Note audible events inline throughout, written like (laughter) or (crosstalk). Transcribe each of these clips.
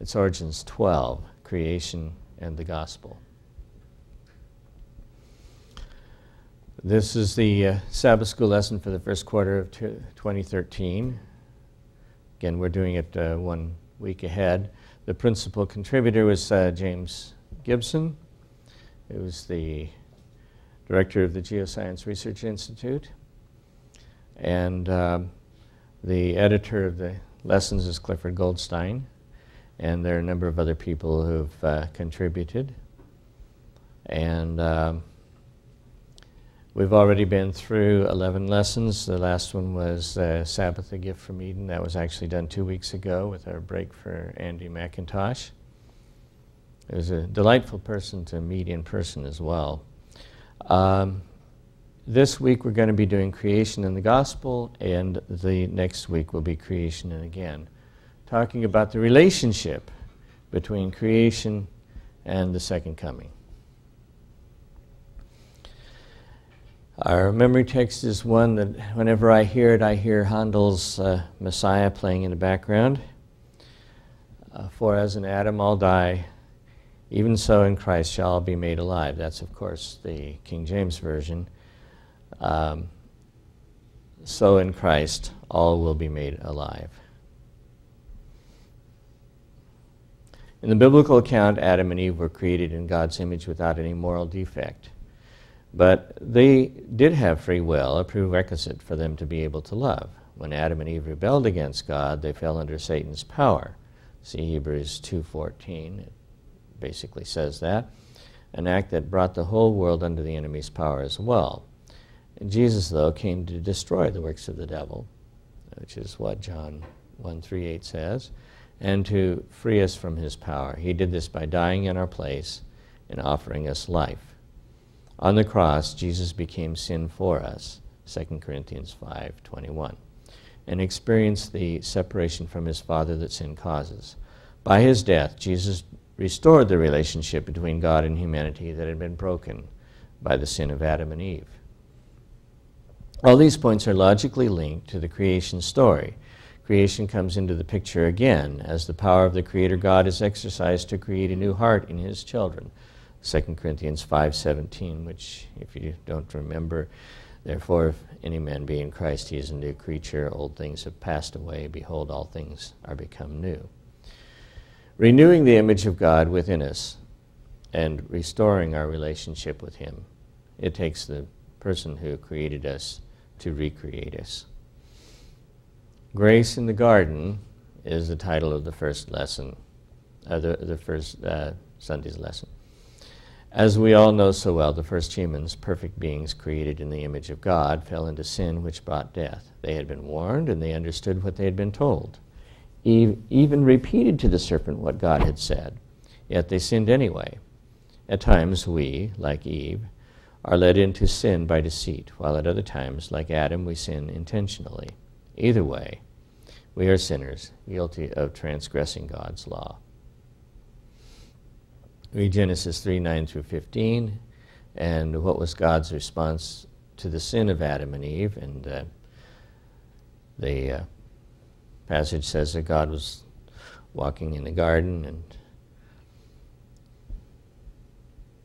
Its origins 12 creation and the gospel. This is the uh, Sabbath school lesson for the first quarter of 2013. Again, we're doing it uh, one week ahead. The principal contributor was uh, James Gibson, who was the director of the Geoscience Research Institute. And um, the editor of the lessons is Clifford Goldstein. And there are a number of other people who've uh, contributed. And um, We've already been through 11 lessons. The last one was uh, Sabbath, a Gift from Eden. That was actually done two weeks ago with our break for Andy McIntosh. It was a delightful person to meet in person as well. Um, this week we're going to be doing creation in the gospel, and the next week will be creation and again, talking about the relationship between creation and the second coming. Our memory text is one that whenever I hear it, I hear Handel's uh, Messiah playing in the background. Uh, For as in Adam all die, even so in Christ shall all be made alive. That's, of course, the King James Version. Um, so in Christ all will be made alive. In the biblical account, Adam and Eve were created in God's image without any moral defect. But they did have free will, a prerequisite for them to be able to love. When Adam and Eve rebelled against God, they fell under Satan's power. See Hebrews 2.14, it basically says that. An act that brought the whole world under the enemy's power as well. Jesus, though, came to destroy the works of the devil, which is what John 1.3.8 says, and to free us from his power. He did this by dying in our place and offering us life. On the cross, Jesus became sin for us, 2 Corinthians 5:21, and experienced the separation from his Father that sin causes. By his death, Jesus restored the relationship between God and humanity that had been broken by the sin of Adam and Eve. All these points are logically linked to the creation story. Creation comes into the picture again as the power of the Creator God is exercised to create a new heart in His children. 2 Corinthians 5.17, which if you don't remember, therefore if any man be in Christ, he is a new creature. Old things have passed away. Behold, all things are become new. Renewing the image of God within us and restoring our relationship with him. It takes the person who created us to recreate us. Grace in the Garden is the title of the first lesson, uh, the, the first uh, Sunday's lesson. As we all know so well, the first humans, perfect beings created in the image of God, fell into sin which brought death. They had been warned and they understood what they had been told. Eve even repeated to the serpent what God had said, yet they sinned anyway. At times we, like Eve, are led into sin by deceit, while at other times, like Adam, we sin intentionally. Either way, we are sinners, guilty of transgressing God's law. Read Genesis 3 9 through 15, and what was God's response to the sin of Adam and Eve. And uh, the uh, passage says that God was walking in the garden and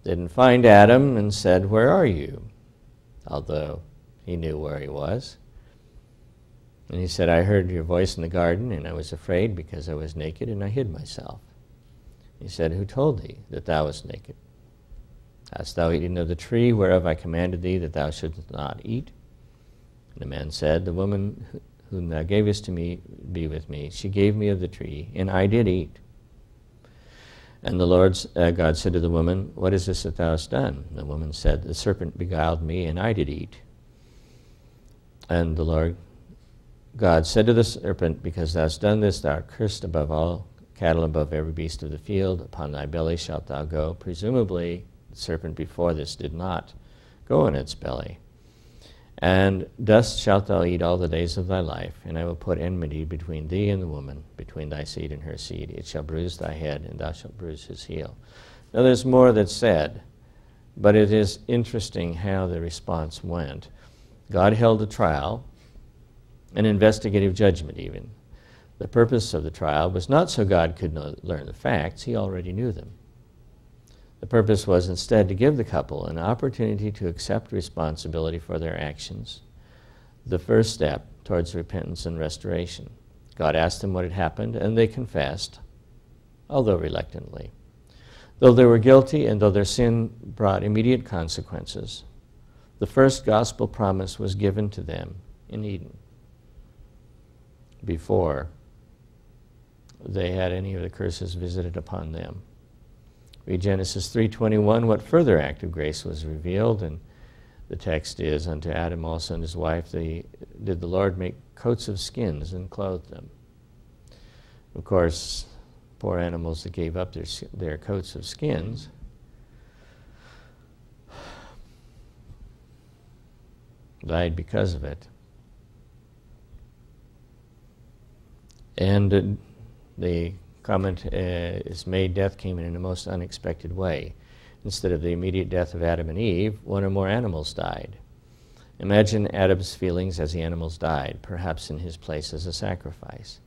didn't find Adam and said, Where are you? Although he knew where he was. And he said, I heard your voice in the garden, and I was afraid because I was naked, and I hid myself. He said, Who told thee that thou wast naked? Hast thou eaten of the tree whereof I commanded thee that thou shouldst not eat? And the man said, The woman whom thou gavest to me be with me. She gave me of the tree, and I did eat. And the Lord uh, God said to the woman, What is this that thou hast done? And the woman said, The serpent beguiled me, and I did eat. And the Lord God said to the serpent, Because thou hast done this, thou art cursed above all cattle above every beast of the field. Upon thy belly shalt thou go. Presumably, the serpent before this did not go on its belly. And dust shalt thou eat all the days of thy life, and I will put enmity between thee and the woman, between thy seed and her seed. It shall bruise thy head, and thou shalt bruise his heel. Now, there's more that's said, but it is interesting how the response went. God held a trial, an investigative judgment, even The purpose of the trial was not so God could learn the facts, he already knew them. The purpose was instead to give the couple an opportunity to accept responsibility for their actions, the first step towards repentance and restoration. God asked them what had happened, and they confessed, although reluctantly. Though they were guilty and though their sin brought immediate consequences, the first gospel promise was given to them in Eden before they had any of the curses visited upon them. Read Genesis 3:21. What further act of grace was revealed? And the text is, "Unto Adam also and his wife they, did the Lord make coats of skins and clothe them." Of course, poor animals that gave up their their coats of skins. (sighs) died because of it. And uh, the comment uh, is made death came in in a most unexpected way. Instead of the immediate death of Adam and Eve, one or more animals died. Imagine Adam's feelings as the animals died, perhaps in his place as a sacrifice.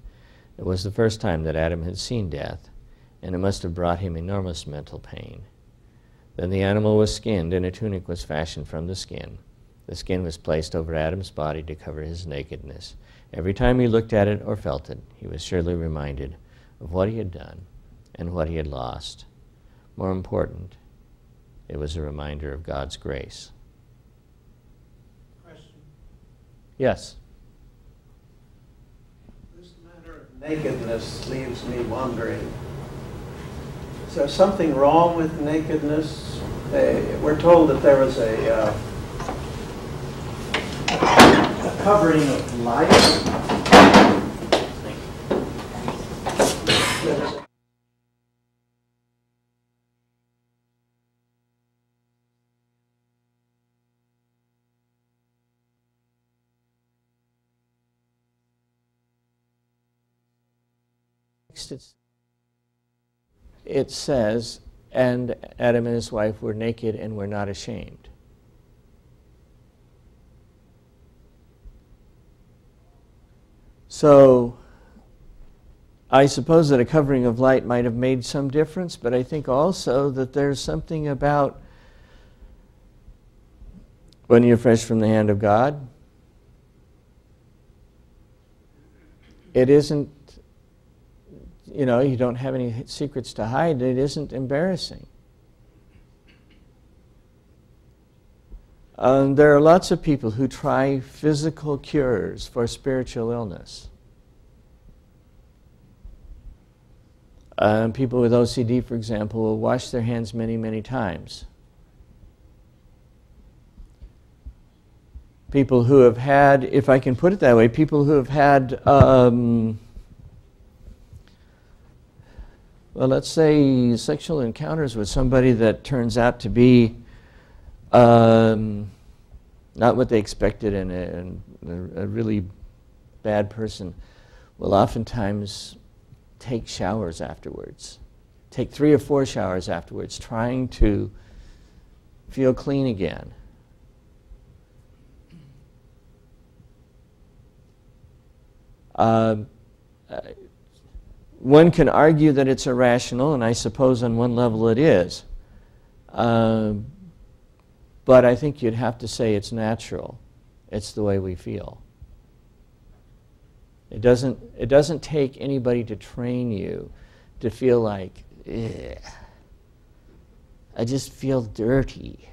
It was the first time that Adam had seen death, and it must have brought him enormous mental pain. Then the animal was skinned, and a tunic was fashioned from the skin. The skin was placed over Adam's body to cover his nakedness. Every time he looked at it or felt it, he was surely reminded of what he had done and what he had lost. More important, it was a reminder of God's grace. Question. Yes. This matter of nakedness leaves me wondering. Is there something wrong with nakedness? They, we're told that there was a uh, covering of light. it says, and Adam and his wife were naked and were not ashamed. So I suppose that a covering of light might have made some difference, but I think also that there's something about when you're fresh from the hand of God, it isn't, you know, you don't have any secrets to hide, it isn't embarrassing. Um, there are lots of people who try physical cures for spiritual illness. Um, people with OCD, for example, will wash their hands many, many times. People who have had, if I can put it that way, people who have had, um, well, let's say sexual encounters with somebody that turns out to be um, not what they expected, and a, a, really bad person will oftentimes take showers afterwards, take three or four showers afterwards, trying to feel clean again. Uh, one can argue that it's irrational, and I suppose on one level it is. Uh, but I think you'd have to say it's natural. It's the way we feel. It doesn't, it doesn't take anybody to train you to feel like, I just feel dirty.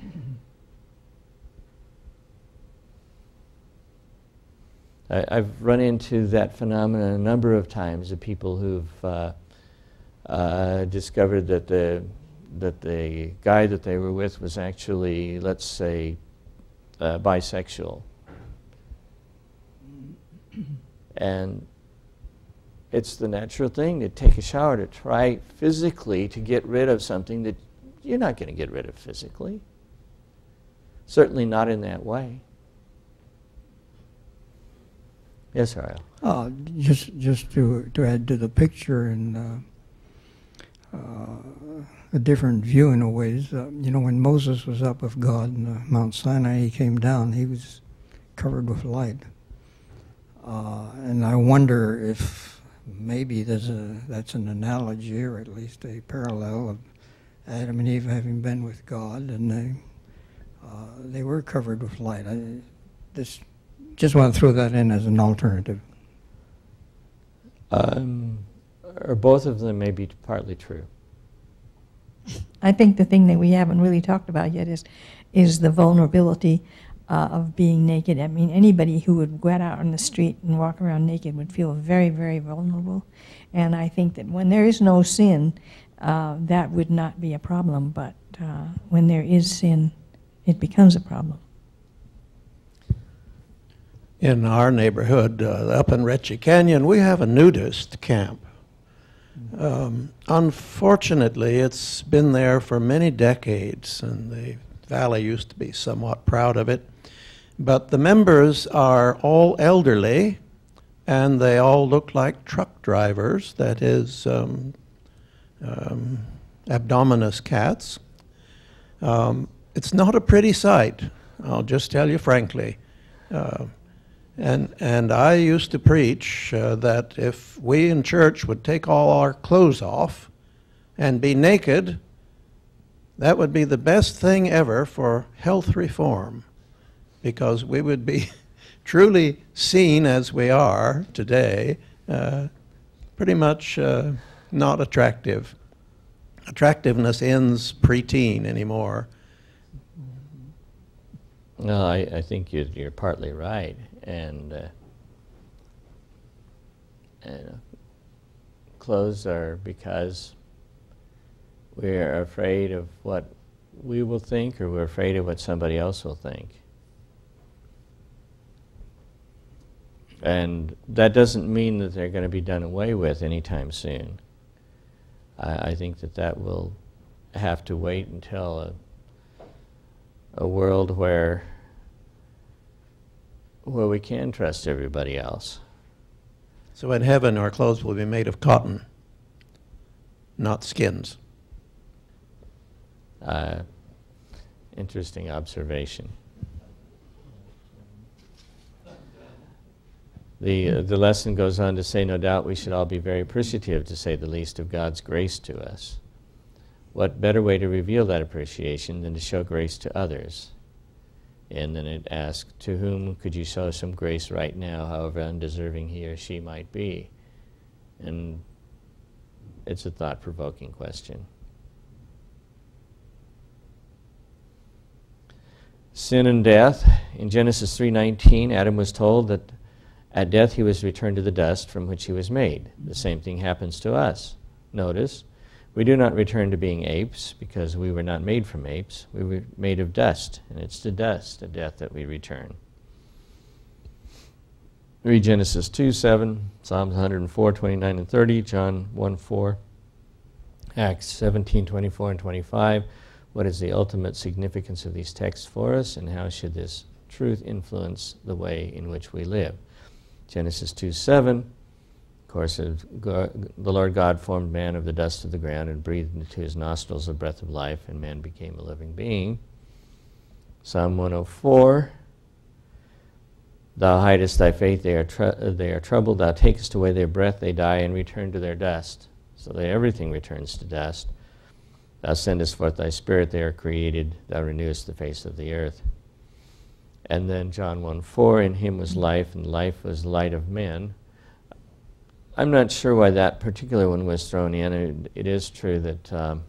I, have run into that phenomenon a number of times of people who've uh, uh, discovered that the that the guy that they were with was actually, let's say, uh, bisexual. and it's the natural thing to take a shower to try physically to get rid of something that you're not going to get rid of physically. Certainly not in that way. Yes, Ariel. Uh, just just to to add to the picture and uh, a different view in a ways. Uh, you know, when Moses was up with God in uh, Mount Sinai, he came down. He was covered with light, uh, and I wonder if maybe there's a that's an analogy or at least a parallel of Adam and Eve having been with God and they uh, they were covered with light. I this just want to throw that in as an alternative. Um, or both of them may be partly true. (laughs) I think the thing that we haven't really talked about yet is, is the vulnerability uh, of being naked. I mean, anybody who would go out on the street and walk around naked would feel very, very vulnerable. And I think that when there is no sin, uh, that would not be a problem. But uh, when there is sin, it becomes a problem. In our neighborhood, uh, up in Reche Canyon, we have a nudist camp. Um, unfortunately, it's been there for many decades, and the valley used to be somewhat proud of it. But the members are all elderly, and they all look like truck drivers, that is, um, um, abdominus cats. Um, it's not a pretty sight, I'll just tell you frankly. Uh, and, and I used to preach uh, that if we in church would take all our clothes off and be naked, that would be the best thing ever for health reform because we would be (laughs) truly seen as we are today, uh, pretty much uh, not attractive. Attractiveness ends preteen anymore. No, I, I think you're, you're partly right and, uh, and uh, clothes are because we're afraid of what we will think or we're afraid of what somebody else will think. And that doesn't mean that they're going to be done away with anytime soon. I, I think that that will have to wait until a, a world where where we can trust everybody else. So in heaven, our clothes will be made of cotton, not skins. Uh, interesting observation. The, uh, the lesson goes on to say, no doubt we should all be very appreciative, to say the least, of God's grace to us. What better way to reveal that appreciation than to show grace to others? And then it asks, To whom could you show some grace right now, however undeserving he or she might be? And it's a thought provoking question. Sin and death. In Genesis 3:19, Adam was told that at death he was returned to the dust from which he was made. The same thing happens to us. Notice, we do not return to being apes because we were not made from apes. We were made of dust, and it's to dust, at death, that we return. Read Genesis 2 7, Psalms 104 29 and 30, John 1 4, Acts 17 24 and 25. What is the ultimate significance of these texts for us, and how should this truth influence the way in which we live? Genesis 2 7 of course, the Lord God formed man of the dust of the ground and breathed into his nostrils the breath of life, and man became a living being. Psalm 104 Thou hidest thy faith, they are, they are troubled. Thou takest away their breath, they die and return to their dust. So they, everything returns to dust. Thou sendest forth thy spirit, they are created. Thou renewest the face of the earth. And then John 1 4 In him was life, and life was light of men. I'm not sure why that particular one was thrown in. it, it is true that um,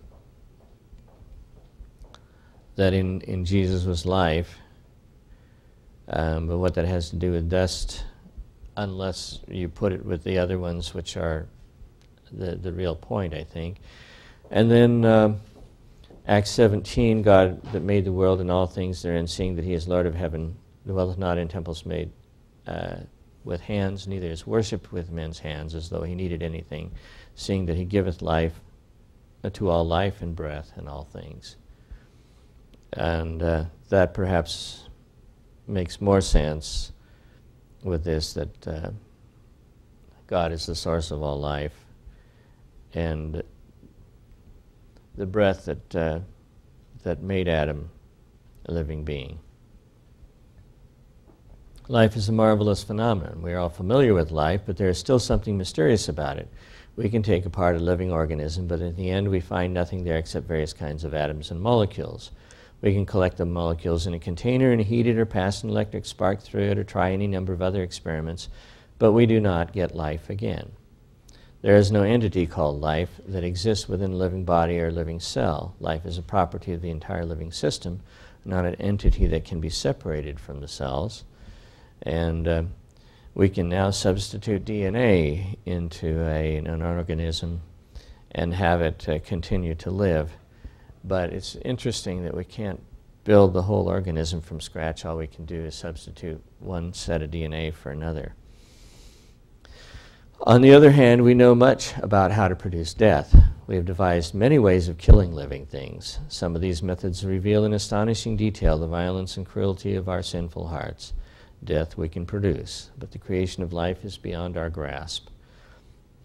that in, in Jesus was life, um, but what that has to do with dust, unless you put it with the other ones, which are the, the real point, I think. And then uh, Acts 17, God that made the world and all things therein, seeing that he is Lord of heaven, dwelleth not in temples made uh, with hands, neither is worshipped with men's hands, as though he needed anything, seeing that he giveth life uh, to all life and breath and all things. And uh, that perhaps makes more sense with this that uh, God is the source of all life, and the breath that uh, that made Adam a living being. Life is a marvelous phenomenon. We are all familiar with life, but there is still something mysterious about it. We can take apart a living organism, but in the end we find nothing there except various kinds of atoms and molecules. We can collect the molecules in a container and heat it or pass an electric spark through it or try any number of other experiments, but we do not get life again. There is no entity called life that exists within a living body or living cell. Life is a property of the entire living system, not an entity that can be separated from the cells. And uh, we can now substitute DNA into a, an organism and have it uh, continue to live. But it's interesting that we can't build the whole organism from scratch. All we can do is substitute one set of DNA for another. On the other hand, we know much about how to produce death. We have devised many ways of killing living things. Some of these methods reveal in astonishing detail the violence and cruelty of our sinful hearts. Death we can produce, but the creation of life is beyond our grasp.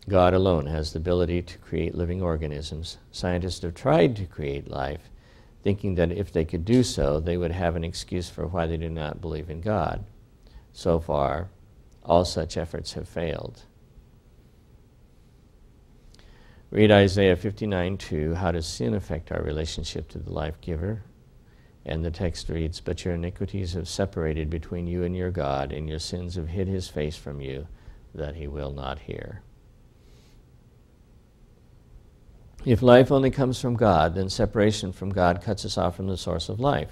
God alone has the ability to create living organisms. Scientists have tried to create life, thinking that if they could do so, they would have an excuse for why they do not believe in God. So far, all such efforts have failed. Read Isaiah 59 2. How does sin affect our relationship to the life giver? And the text reads, But your iniquities have separated between you and your God, and your sins have hid his face from you, that he will not hear. If life only comes from God, then separation from God cuts us off from the source of life.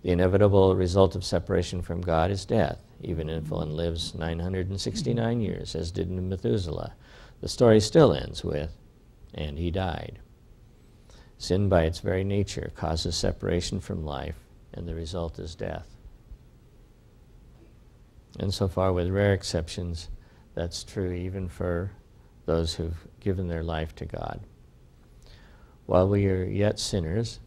The inevitable result of separation from God is death. Even if one lives 969 years, as did Methuselah, the story still ends with, and he died. Sin, by its very nature, causes separation from life, and the result is death. And so far, with rare exceptions, that's true even for those who've given their life to God. While we are yet sinners,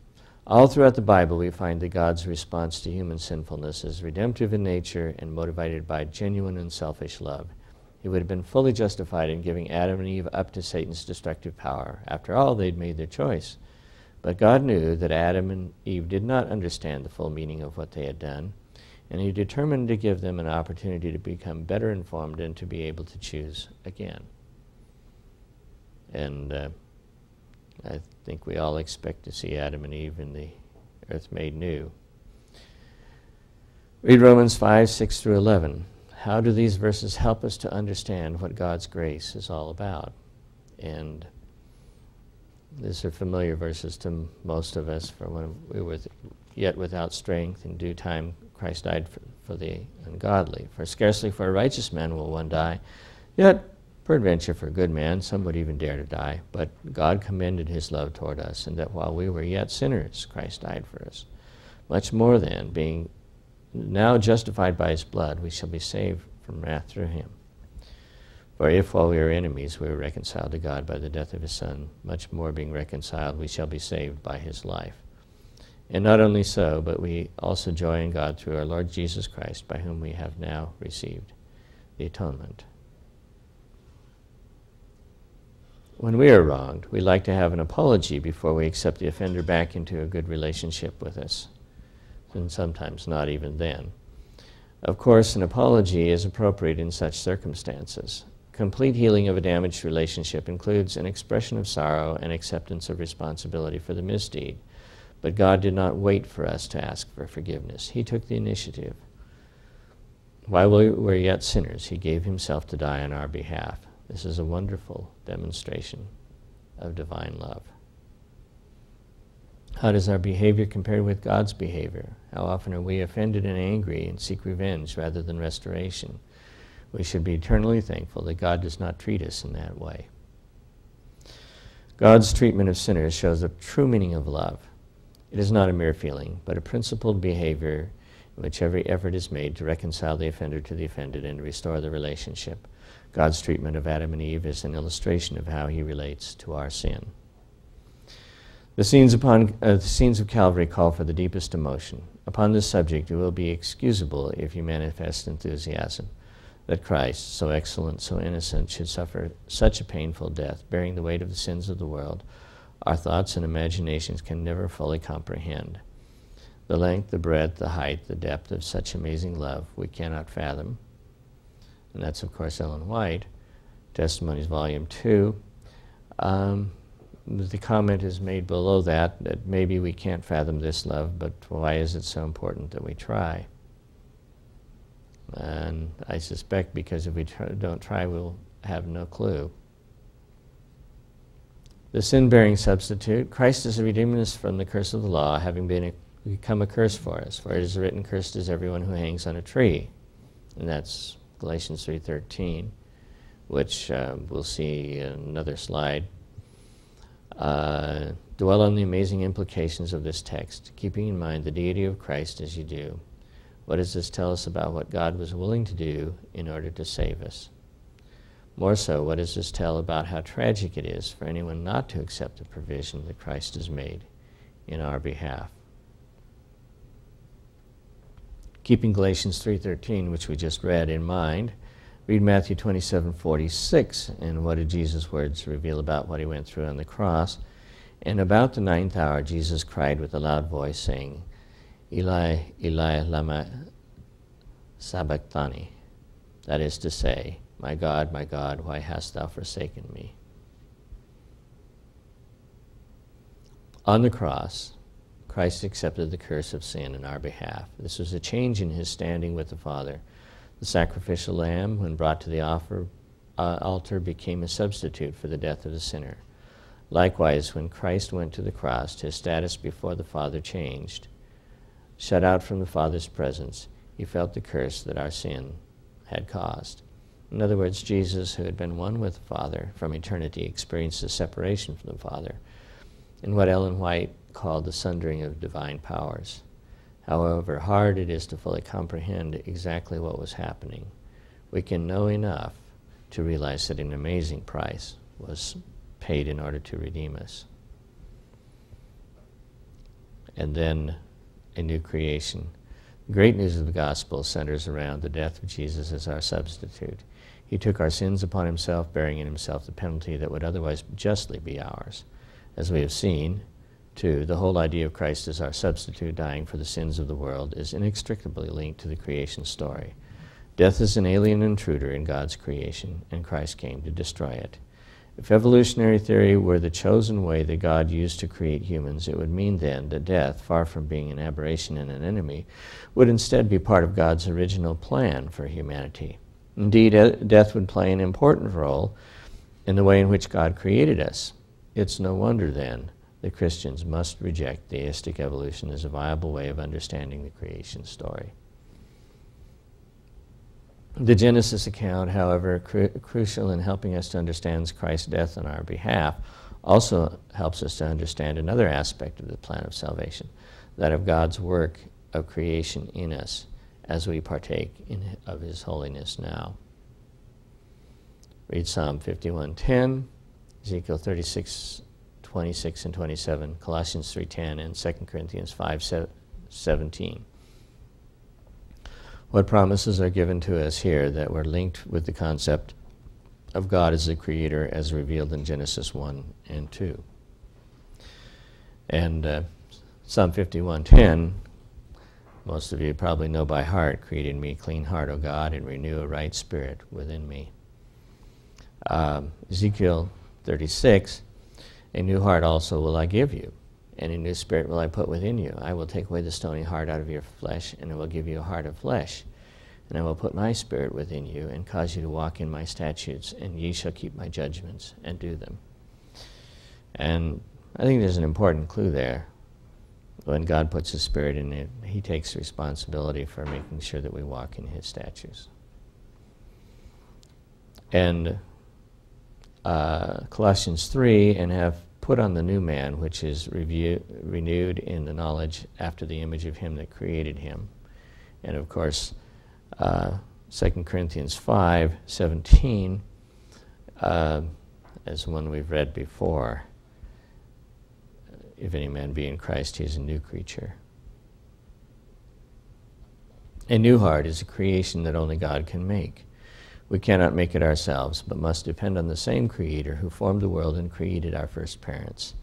all throughout the Bible we find that God's response to human sinfulness is redemptive in nature and motivated by genuine and selfish love. He would have been fully justified in giving Adam and Eve up to Satan's destructive power. After all, they'd made their choice. But God knew that Adam and Eve did not understand the full meaning of what they had done, and He determined to give them an opportunity to become better informed and to be able to choose again. And uh, I think we all expect to see Adam and Eve in the earth made new. Read Romans 5 6 through 11. How do these verses help us to understand what God's grace is all about? And these are familiar verses to most of us from when we were yet without strength. In due time, Christ died for, for the ungodly. For scarcely for a righteous man will one die, yet peradventure for a good man some would even dare to die. But God commended his love toward us, and that while we were yet sinners, Christ died for us. Much more then, being now justified by his blood, we shall be saved from wrath through him. For if while we are enemies we were reconciled to God by the death of his Son, much more being reconciled we shall be saved by his life. And not only so, but we also joy in God through our Lord Jesus Christ, by whom we have now received the atonement. When we are wronged, we like to have an apology before we accept the offender back into a good relationship with us and sometimes not even then. Of course, an apology is appropriate in such circumstances. Complete healing of a damaged relationship includes an expression of sorrow and acceptance of responsibility for the misdeed. But God did not wait for us to ask for forgiveness. He took the initiative. While we were yet sinners, He gave Himself to die on our behalf. This is a wonderful demonstration of divine love. How does our behavior compare with God's behavior? How often are we offended and angry and seek revenge rather than restoration? We should be eternally thankful that God does not treat us in that way. God's treatment of sinners shows the true meaning of love. It is not a mere feeling, but a principled behavior in which every effort is made to reconcile the offender to the offended and restore the relationship. God's treatment of Adam and Eve is an illustration of how he relates to our sin. The scenes, upon, uh, the scenes of Calvary call for the deepest emotion. Upon this subject, it will be excusable if you manifest enthusiasm that Christ, so excellent, so innocent, should suffer such a painful death, bearing the weight of the sins of the world, our thoughts and imaginations can never fully comprehend. The length, the breadth, the height, the depth of such amazing love we cannot fathom. And that's, of course, Ellen White, Testimonies, Volume 2. Um, the comment is made below that that maybe we can't fathom this love, but why is it so important that we try? And I suspect because if we try, don't try, we'll have no clue. The sin bearing substitute Christ is redeeming us from the curse of the law, having been a, become a curse for us. For it is written, Cursed is everyone who hangs on a tree. And that's Galatians 3.13, which uh, we'll see in another slide uh, dwell on the amazing implications of this text, keeping in mind the deity of Christ as you do. What does this tell us about what God was willing to do in order to save us? More so, what does this tell about how tragic it is for anyone not to accept the provision that Christ has made in our behalf? Keeping Galatians 3:13, which we just read in mind, Read Matthew 27:46 and what did Jesus' words reveal about what he went through on the cross? And about the ninth hour, Jesus cried with a loud voice, saying, Eli, Eli, lama sabachthani. That is to say, My God, my God, why hast thou forsaken me? On the cross, Christ accepted the curse of sin in our behalf. This was a change in his standing with the Father. The sacrificial lamb, when brought to the offer, uh, altar, became a substitute for the death of the sinner. Likewise, when Christ went to the cross, his status before the Father changed. Shut out from the Father's presence, he felt the curse that our sin had caused. In other words, Jesus, who had been one with the Father from eternity, experienced a separation from the Father in what Ellen White called the sundering of divine powers. However hard it is to fully comprehend exactly what was happening, we can know enough to realize that an amazing price was paid in order to redeem us. And then a new creation. The great news of the gospel centers around the death of Jesus as our substitute. He took our sins upon himself, bearing in himself the penalty that would otherwise justly be ours. As we have seen, too, the whole idea of Christ as our substitute dying for the sins of the world is inextricably linked to the creation story. Death is an alien intruder in God's creation, and Christ came to destroy it. If evolutionary theory were the chosen way that God used to create humans, it would mean then that death, far from being an aberration and an enemy, would instead be part of God's original plan for humanity. Indeed, death would play an important role in the way in which God created us. It's no wonder then that Christians must reject theistic evolution as a viable way of understanding the creation story. The Genesis account, however, cru crucial in helping us to understand Christ's death on our behalf, also helps us to understand another aspect of the plan of salvation, that of God's work of creation in us as we partake in, of His holiness now. Read Psalm 51:10, Ezekiel 36 26 and 27, Colossians 3.10, and 2 Corinthians 5.17. What promises are given to us here that were linked with the concept of God as the creator as revealed in Genesis 1 and 2? And uh, Psalm 51.10, most of you probably know by heart, created me clean heart, O God, and renew a right spirit within me. Um, Ezekiel 36, a new heart also will I give you, and a new spirit will I put within you. I will take away the stony heart out of your flesh, and I will give you a heart of flesh. And I will put my spirit within you, and cause you to walk in my statutes, and ye shall keep my judgments and do them. And I think there's an important clue there. When God puts His Spirit in it, He takes responsibility for making sure that we walk in His statutes. And uh, Colossians 3 and have put on the new man, which is review, renewed in the knowledge after the image of him that created him. And of course, uh, 2 Corinthians 5 17 uh, is one we've read before. If any man be in Christ, he is a new creature. A new heart is a creation that only God can make. We cannot make it ourselves, but must depend on the same Creator who formed the world and created our first parents.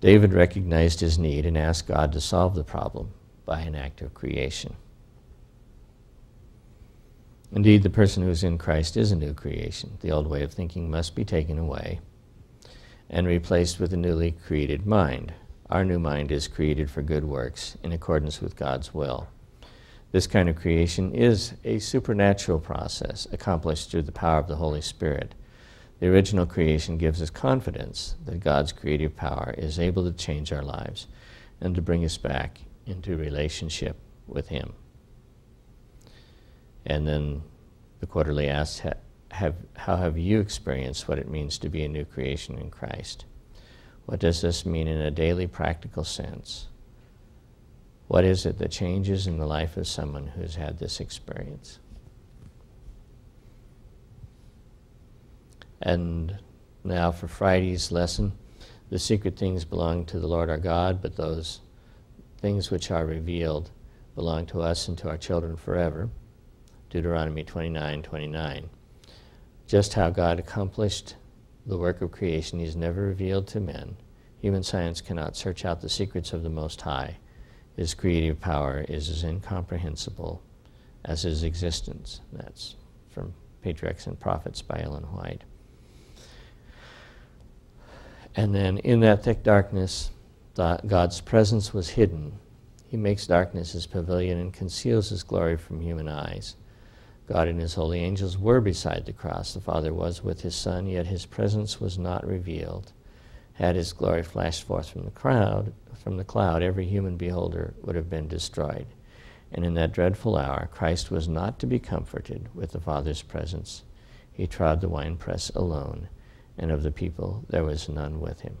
David recognized his need and asked God to solve the problem. by an act of creation. Indeed, the person who is in Christ is a new creation. The old way of thinking must be taken away and replaced with a newly created mind. Our new mind is created for good works in accordance with God's will. This kind of creation is a supernatural process accomplished through the power of the Holy Spirit. The original creation gives us confidence that God's creative power is able to change our lives and to bring us back into relationship with Him. And then the quarterly asks, have, how have you experienced what it means to be a new creation in Christ? What does this mean in a daily practical sense? What is it that changes in the life of someone who's had this experience? And now for Friday's lesson, the secret things belong to the Lord our God, but those things which are revealed belong to us and to our children forever. Deuteronomy 29 29. Just how God accomplished the work of creation, He's never revealed to men. Human science cannot search out the secrets of the Most High. His creative power is as incomprehensible as His existence. That's from Patriarchs and Prophets by Ellen White. And then in that thick darkness, God's presence was hidden. He makes darkness his pavilion and conceals his glory from human eyes. God and his holy angels were beside the cross. The Father was with his Son, yet his presence was not revealed. Had his glory flashed forth from the crowd, from the cloud, every human beholder would have been destroyed. And in that dreadful hour, Christ was not to be comforted with the Father's presence. He trod the winepress alone, and of the people there was none with him.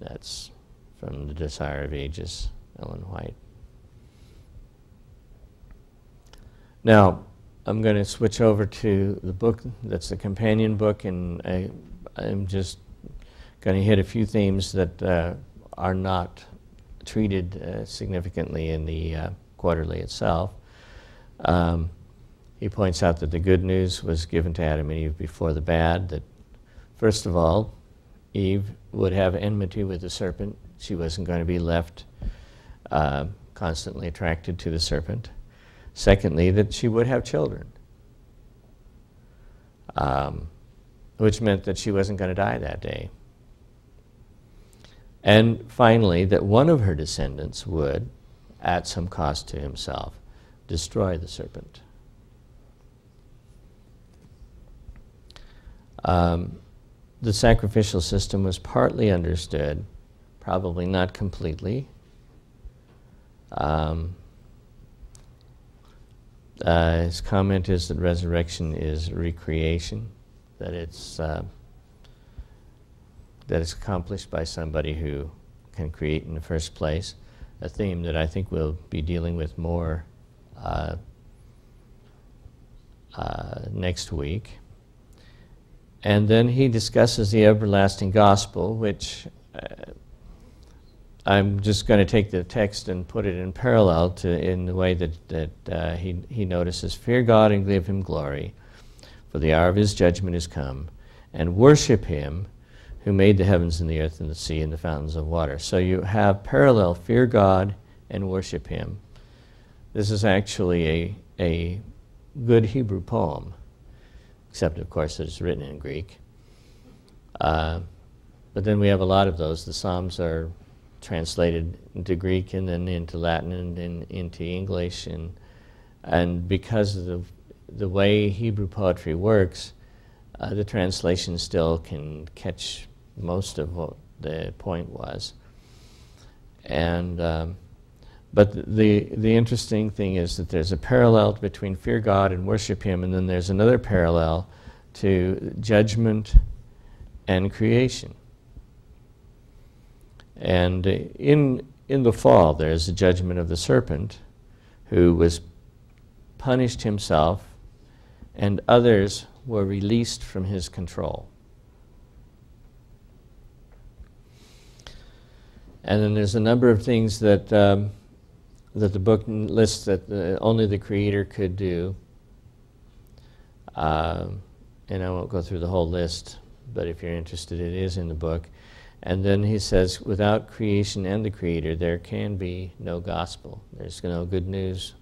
That's from The Desire of Ages, Ellen White. Now, I'm going to switch over to the book that's the companion book, and I, am just going to hit a few themes that uh, are not treated uh, significantly in the uh, quarterly itself. Um, he points out that the good news was given to Adam and Eve before the bad, that first of all, Eve would have enmity with the serpent. She wasn't going to be left uh, constantly attracted to the serpent. Secondly, that she would have children, um, which meant that she wasn't going to die that day. And finally, that one of her descendants would, at some cost to himself, destroy the serpent. Um, the sacrificial system was partly understood, probably not completely. Um, uh, his comment is that resurrection is recreation, that it's uh, that it's accomplished by somebody who can create in the first place. A theme that I think we'll be dealing with more uh, uh next week. And then he discusses the everlasting gospel, which uh, I'm just going to take the text and put it in parallel to in the way that, that uh, he, he notices, Fear God and give him glory, for the hour of his judgment is come, and worship him who made the heavens and the earth and the sea and the fountains of water. So you have parallel, fear God and worship him. This is actually a, a good Hebrew poem, except, of course, it's written in Greek. Uh, but then we have a lot of those. The Psalms are translated into Greek and then into Latin and then into English. And, and because of the, the way Hebrew poetry works, uh, the translation still can catch most of what the point was. And, um, but the, the interesting thing is that there's a parallel between fear God and worship Him, and then there's another parallel to judgment and creation. And in, in the fall, there's the judgment of the serpent who was punished himself, and others were released from his control. And then there's a number of things that, um, that the book lists that the, only the Creator could do. Um, and I won't go through the whole list, but if you're interested, it is in the book. And then he says, without creation and the creator, there can be no gospel. There's no good news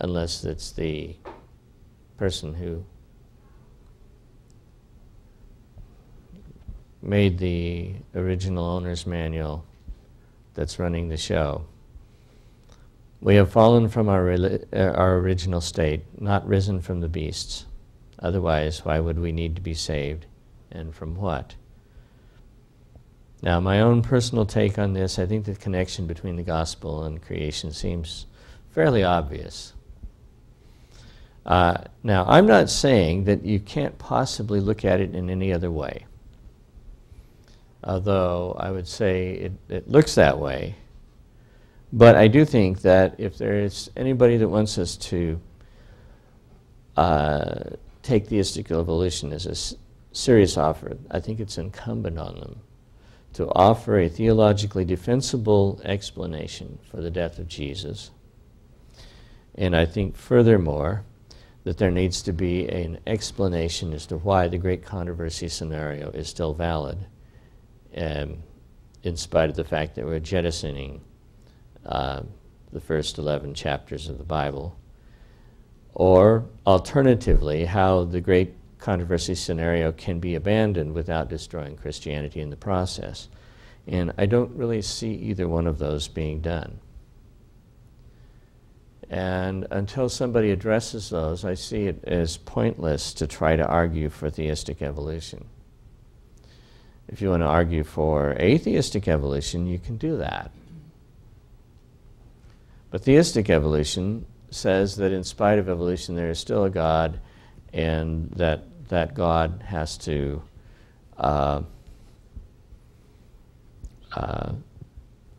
unless it's the person who made the original owner's manual that's running the show. We have fallen from our, uh, our original state, not risen from the beasts. Otherwise, why would we need to be saved? And from what? Now, my own personal take on this, I think the connection between the gospel and creation seems fairly obvious. Uh, now, I'm not saying that you can't possibly look at it in any other way, although I would say it, it looks that way. But I do think that if there is anybody that wants us to uh, take theistic evolution as a serious offer, I think it's incumbent on them to offer a theologically defensible explanation for the death of Jesus. And I think, furthermore, that there needs to be an explanation as to why the great controversy scenario is still valid, um, in spite of the fact that we're jettisoning uh, the first 11 chapters of the Bible. Or, alternatively, how the great controversy scenario can be abandoned without destroying Christianity in the process. And I don't really see either one of those being done. And until somebody addresses those, I see it as pointless to try to argue for theistic evolution. If you want to argue for atheistic evolution, you can do that. But theistic evolution says that in spite of evolution, there is still a God, and that that God has to uh, uh,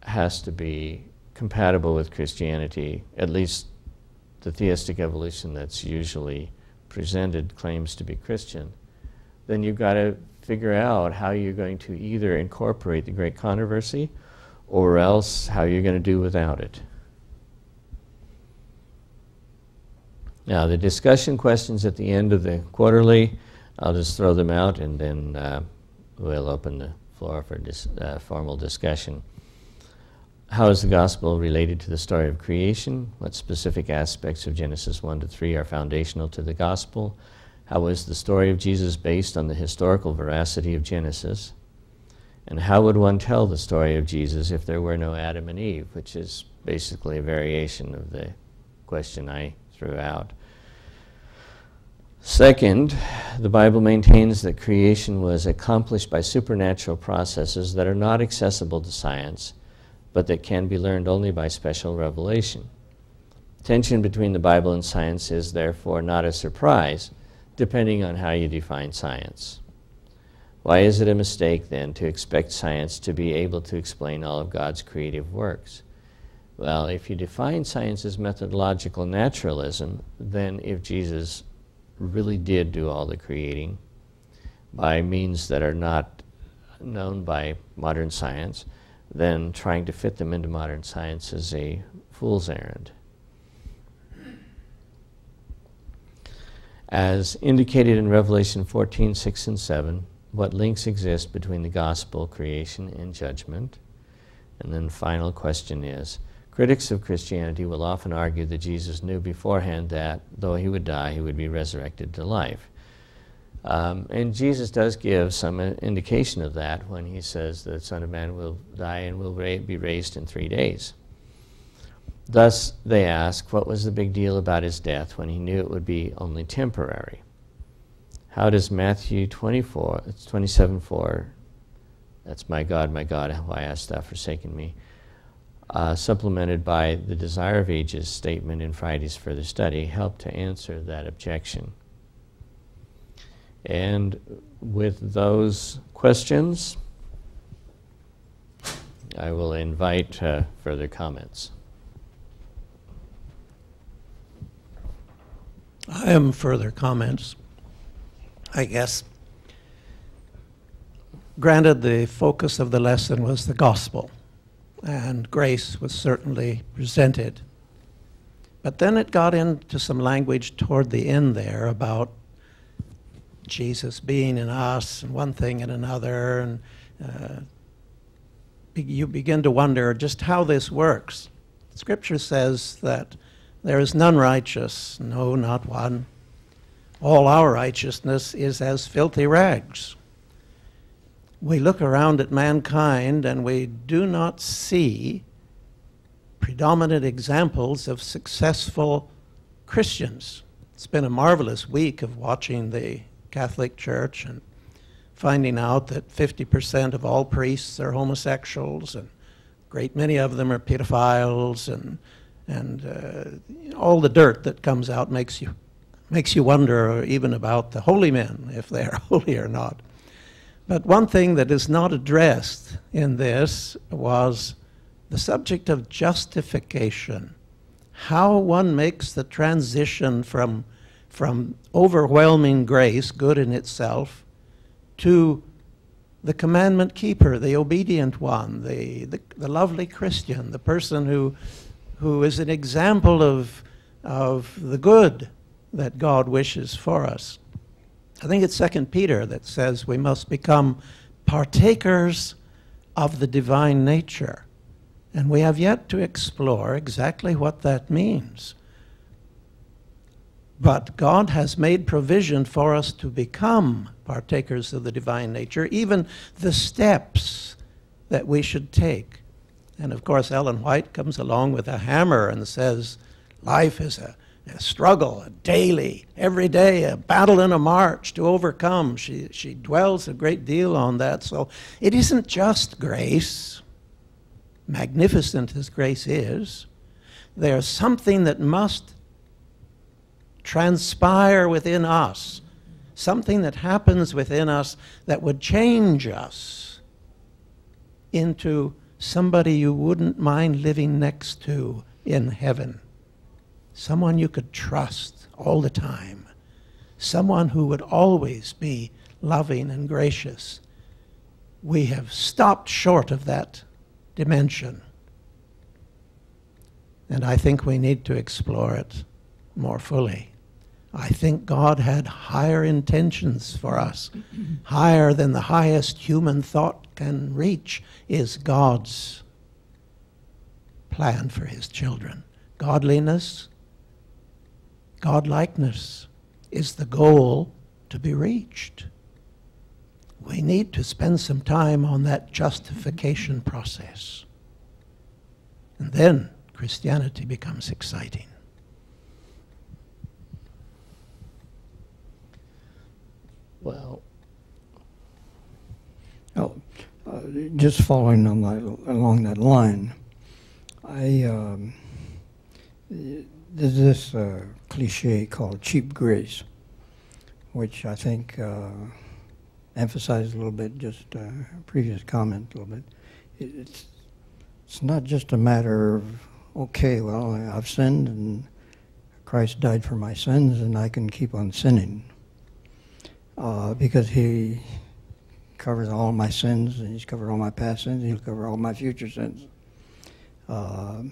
has to be compatible with Christianity, at least the theistic evolution that's usually presented claims to be Christian, then you've got to figure out how you're going to either incorporate the great controversy or else how you're going to do without it. Now, the discussion questions at the end of the quarterly, I'll just throw them out and then uh, we'll open the floor for dis uh, formal discussion. How is the gospel related to the story of creation? What specific aspects of Genesis 1 to 3 are foundational to the gospel? How is the story of Jesus based on the historical veracity of Genesis? And how would one tell the story of Jesus if there were no Adam and Eve, which is basically a variation of the question I threw out. Second, the Bible maintains that creation was accomplished by supernatural processes that are not accessible to science but that can be learned only by special revelation. Tension between the Bible and science is therefore not a surprise, depending on how you define science. Why is it a mistake then to expect science to be able to explain all of God's creative works? Well, if you define science as methodological naturalism, then if Jesus really did do all the creating by means that are not known by modern science, then trying to fit them into modern science is a fool's errand. As indicated in Revelation 14, 6 and 7, what links exist between the gospel, creation, and judgment? And then final question is, critics of Christianity will often argue that Jesus knew beforehand that, though he would die, he would be resurrected to life. Um, and Jesus does give some indication of that when he says the Son of Man will die and will be raised in three days. Thus, they ask, what was the big deal about his death when he knew it would be only temporary? How does Matthew 24, 27 4, that's my God, my God, why hast thou forsaken me, uh, supplemented by the Desire of Ages statement in Friday's further study, help to answer that objection? And with those questions, I will invite uh, further comments. I have further comments, I guess. Granted, the focus of the lesson was the gospel, and grace was certainly presented. But then it got into some language toward the end there about Jesus being in us and one thing and another and, uh, you begin to wonder just how this works. Scripture says that there is none righteous, no, not one. All our righteousness is as filthy rags. We look around at mankind and we do not see predominant examples of successful Christians. It's been a marvelous week of watching the Catholic Church and finding out that 50% of all priests are homosexuals and a great many of them are pedophiles and and uh, all the dirt that comes out makes you makes you wonder even about the holy men if they are (laughs) holy or not. But one thing that is not addressed in this was the subject of justification. How one makes the transition from, from overwhelming grace, good in itself, to the commandment keeper, the obedient one, the, the, the lovely Christian, the person who, who is an example of, of the good that God wishes for us. I think it's Second Peter that says we must become partakers of the divine nature. And we have yet to explore exactly what that means. But God has made provision for us to become partakers of the divine nature, even the steps that we should take. And of course, Ellen White comes along with a hammer and says, Life is a, a struggle, a daily, every day, a battle and a march to overcome. She, she dwells a great deal on that. So it isn't just grace, magnificent as grace is. There's something that must transpire within us, something that happens within us that would change us into somebody you wouldn't mind living next to in heaven, someone you could trust all the time, someone who would always be loving and gracious. We have stopped short of that dimension. And I think we need to explore it more fully. I think God had higher intentions for us. higher than the highest human thought can reach is God's plan for his children. Godliness, godlikeness is the goal to be reached. We need to spend some time on that justification process. And then Christianity becomes exciting. Well, Oh, uh, just following on that, along that line, I um, there's this uh, cliche called cheap grace, which I think uh, emphasized a little bit just uh, previous comment a little bit. It, it's it's not just a matter of okay, well I've sinned and Christ died for my sins and I can keep on sinning uh, because he covers all my sins, and he's covered all my past sins, he'll cover all my future sins. Uh,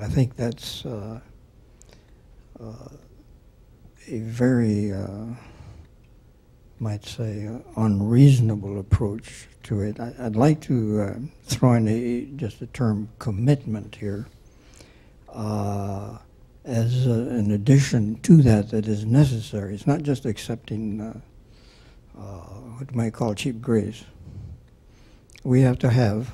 I think that's uh, uh, a very, uh, might say, uh, unreasonable approach to it. I, would like to throw in a, just the term commitment here as an addition to that that is necessary. It's not just accepting uh, what you might call cheap grace. We have to have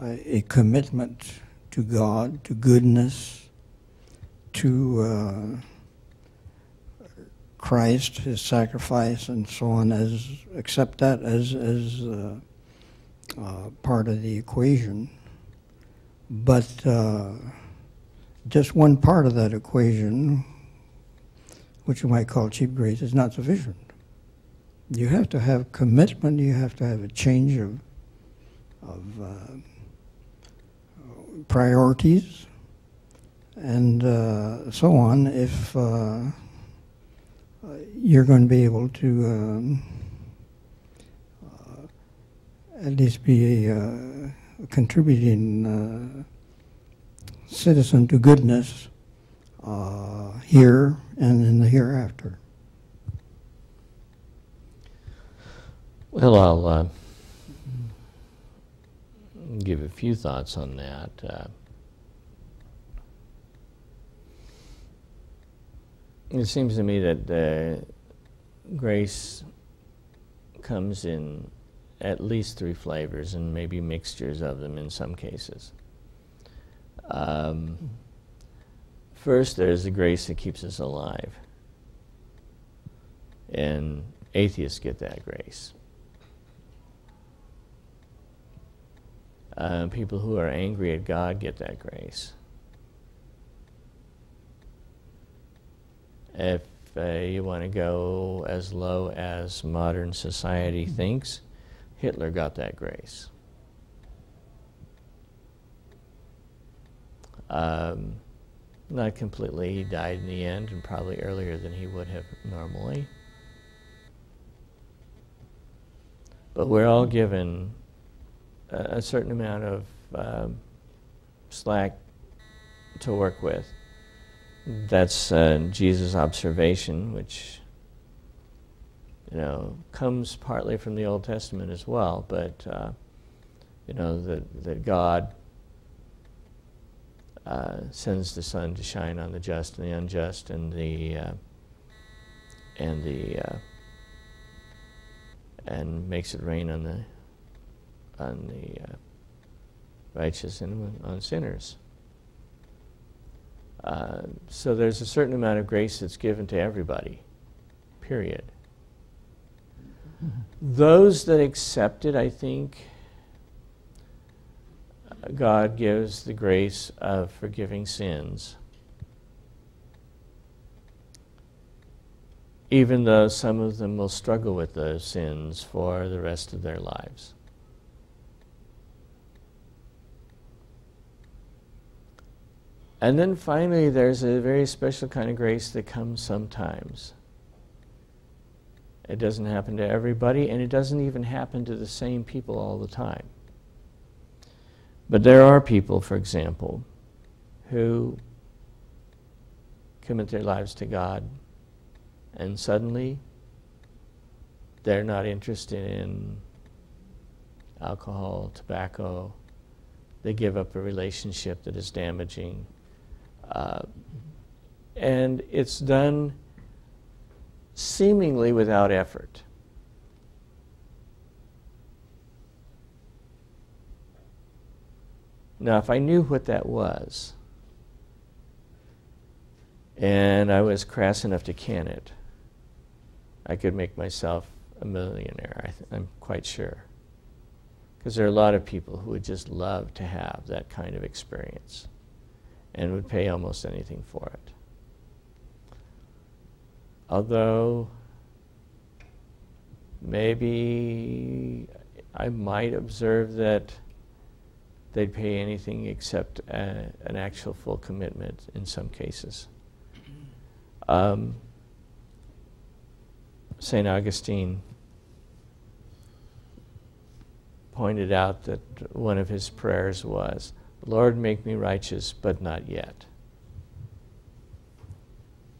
a, a commitment to God, to goodness, to uh, Christ, His sacrifice, and so on. As accept that as as uh, uh, part of the equation, but uh, just one part of that equation, which you might call cheap grace, is not sufficient you have to have commitment. You have to have a change of of uh, priorities and uh, so on. If uh, you're going to be able to um, uh, at least be a, uh, a contributing uh, citizen to goodness here and in the hereafter. Well, I'll uh, give a few thoughts on that. Uh, it seems to me that uh, grace comes in at least three flavors and maybe mixtures of them in some cases. Um, first, there's the grace that keeps us alive. And atheists get that grace. Uh, people who are angry at God get that grace. If uh, you want to go as low as modern society thinks, Hitler got that grace. Um, not completely, he died in the end, and probably earlier than he would have normally. But we're all given a, certain amount of um, slack to work with. That's uh, Jesus' observation, which you know comes partly from the Old Testament as well. But uh, you know that that God uh, sends the sun to shine on the just and the unjust, and the uh, and the uh, and makes it rain on the on the uh, righteous and on sinners. Uh, so there's a certain amount of grace that's given to everybody, period. Those that accept it, I think, God gives the grace of forgiving sins. Even though some of them will struggle with those sins for the rest of their lives. And then finally, there's a very special kind of grace that comes sometimes. It doesn't happen to everybody, and it doesn't even happen to the same people all the time. But there are people, for example, who commit their lives to God, and suddenly they're not interested in alcohol, tobacco. They give up a relationship that is damaging uh, and it's done seemingly without effort. Now, if I knew what that was, and I was crass enough to can it, I could make myself a millionaire, I am quite sure. Because there are a lot of people who would just love to have that kind of experience and would pay almost anything for it. Although maybe I might observe that they'd pay anything except a, an actual full commitment in some cases. Um, St. Augustine pointed out that one of his prayers was, Lord, make me righteous, but not yet.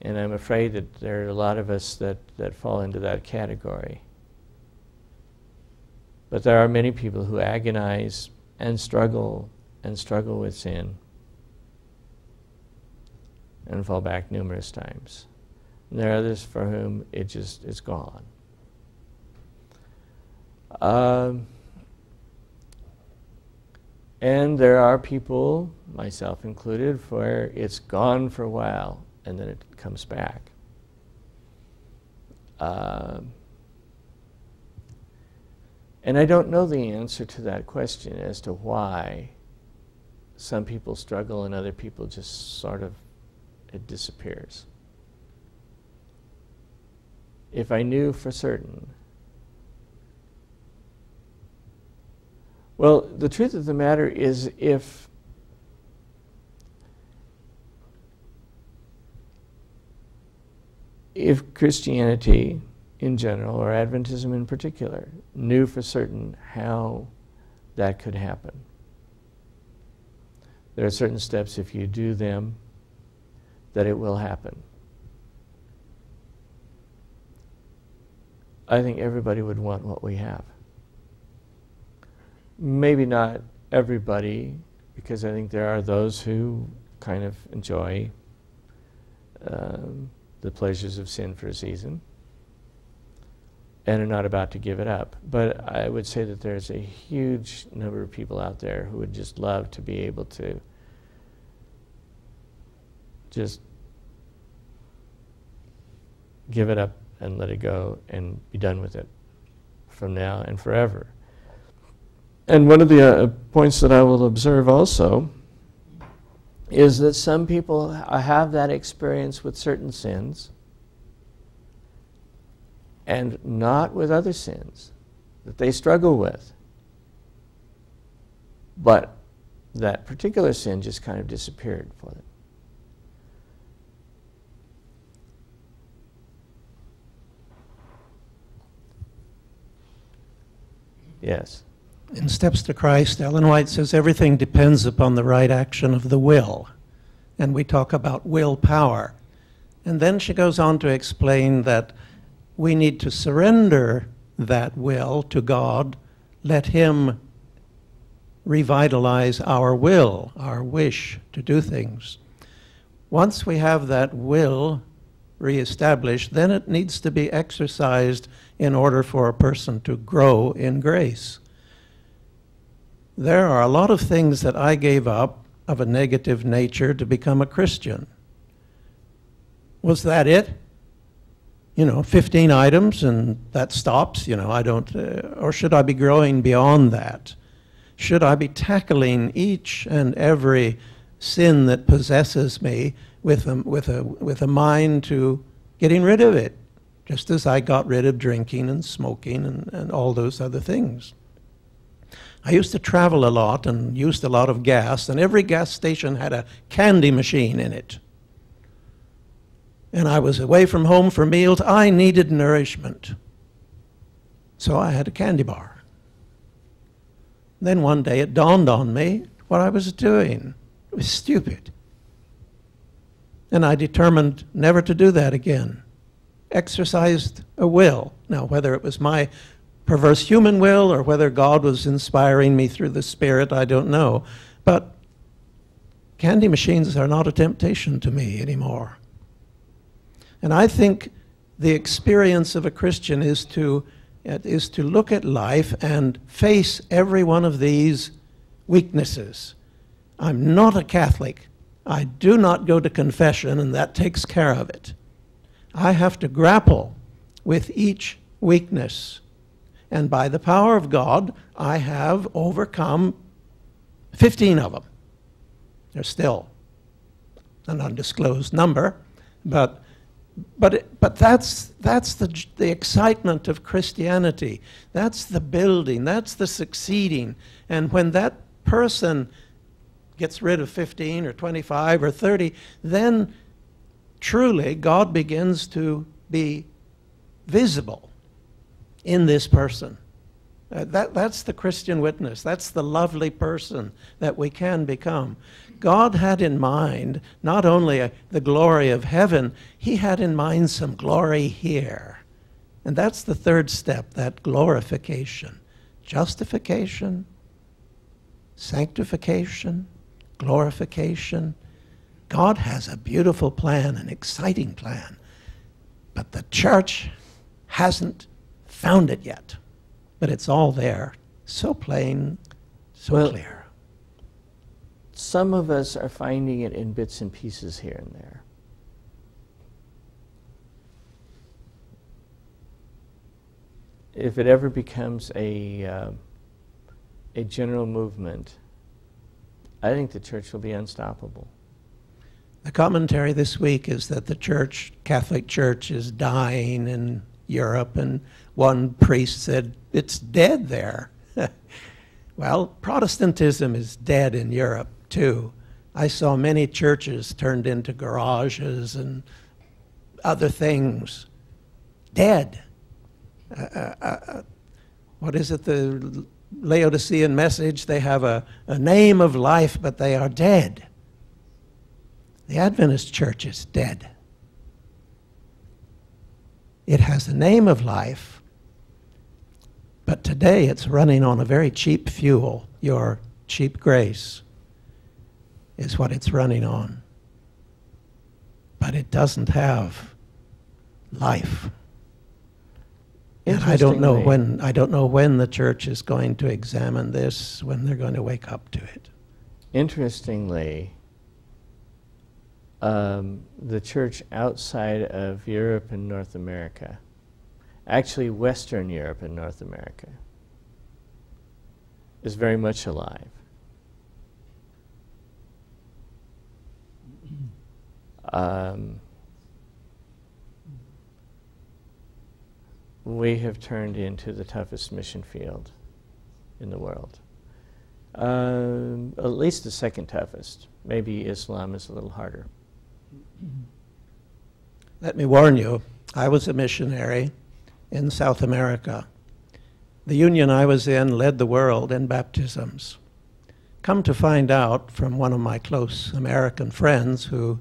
And I'm afraid that there are a lot of us that, that fall into that category. But there are many people who agonize and struggle and struggle with sin and fall back numerous times. And there are others for whom it just is gone. Um, and there are people, myself included, where it's gone for a while and then it comes back. Uh, and I don't know the answer to that question as to why some people struggle and other people just sort of, it disappears. If I knew for certain, Well, the truth of the matter is if if Christianity in general, or Adventism in particular, knew for certain how that could happen. There are certain steps, if you do them, that it will happen. I think everybody would want what we have maybe not everybody, because I think there are those who kind of enjoy um, the pleasures of sin for a season and are not about to give it up. But I would say that there's a huge number of people out there who would just love to be able to just give it up and let it go and be done with it from now and forever. And one of the uh, points that I will observe also is that some people have that experience with certain sins and not with other sins that they struggle with. But that particular sin just kind of disappeared for them. Yes. In Steps to Christ, Ellen White says everything depends upon the right action of the will. And we talk about willpower. And then she goes on to explain that we need to surrender that will to God, let Him revitalize our will, our wish to do things. Once we have that will reestablished, then it needs to be exercised in order for a person to grow in grace. There are a lot of things that I gave up of a negative nature to become a Christian. Was that it? You know, 15 items and that stops? You know, I don't, uh, or should I be growing beyond that? Should I be tackling each and every sin that possesses me with a, with a, with a mind to getting rid of it, just as I got rid of drinking and smoking and, and all those other things. I used to travel a lot and used a lot of gas, and every gas station had a candy machine in it. And I was away from home for meals. I needed nourishment. So I had a candy bar. Then one day it dawned on me what I was doing. It was stupid. And I determined never to do that again. Exercised a will. Now, whether it was my perverse human will or whether God was inspiring me through the Spirit, I don't know. But candy machines are not a temptation to me anymore. And I think the experience of a Christian is to, is to look at life and face every one of these weaknesses. I'm not a Catholic. I do not go to confession, and that takes care of it. I have to grapple with each weakness. And by the power of God, I have overcome 15 of them. There's still an undisclosed number, but, but, it, but that's, that's the, the excitement of Christianity. That's the building, that's the succeeding. And when that person gets rid of 15 or 25 or 30, then truly God begins to be visible in this person. Uh, that, that's the Christian witness. That's the lovely person that we can become. God had in mind not only a, the glory of heaven, He had in mind some glory here. And that's the third step, that glorification. Justification, sanctification, glorification. God has a beautiful plan, an exciting plan, but the church hasn't found it yet. But it's all there, so plain, so well, clear. Some of us are finding it in bits and pieces here and there. If it ever becomes a, uh, a general movement, I think the church will be unstoppable. The commentary this week is that the church, Catholic Church, is dying in Europe, and one priest said, It's dead there. (laughs) well, Protestantism is dead in Europe, too. I saw many churches turned into garages and other things. Dead. Uh, uh, uh, uh what is it? The Laodicean message, they have a, a name of life, but they are dead. The Adventist church is dead. It has a name of life, but today it's running on a very cheap fuel, your cheap grace is what it's running on. But it doesn't have life. And I don't know when I don't know when the church is going to examine this, when they're going to wake up to it. Interestingly, um, the church outside of Europe and North America, actually Western Europe and North America, is very much alive. Um, we have turned into the toughest mission field in the world. Um, at least the second toughest. Maybe Islam is a little harder. Let me warn you, I was a missionary in South America. The union I was in led the world in baptisms. Come to find out from one of my close American friends who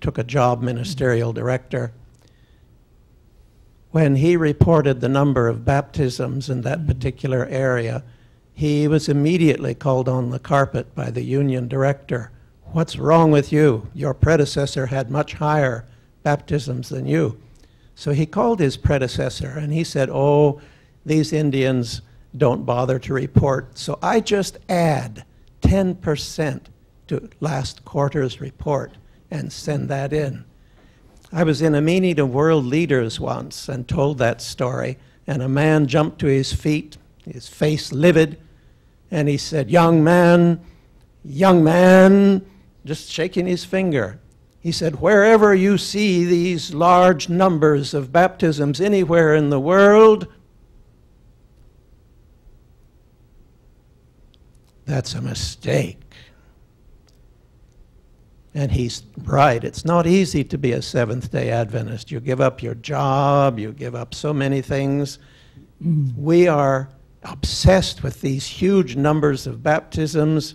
took a job ministerial director, when he reported the number of baptisms in that particular area, he was immediately called on the carpet by the union director. What's wrong with you? Your predecessor had much higher baptisms than you. So he called his predecessor and he said, Oh, these Indians don't bother to report. So I just add 10% to last quarter's report and send that in. I was in a meeting of world leaders once and told that story, and a man jumped to his feet, his face livid, and he said, Young man, young man, just shaking his finger. He said, Wherever you see these large numbers of baptisms anywhere in the world, that's a mistake. And he's right. It's not easy to be a Seventh day Adventist. You give up your job, you give up so many things. We are obsessed with these huge numbers of baptisms.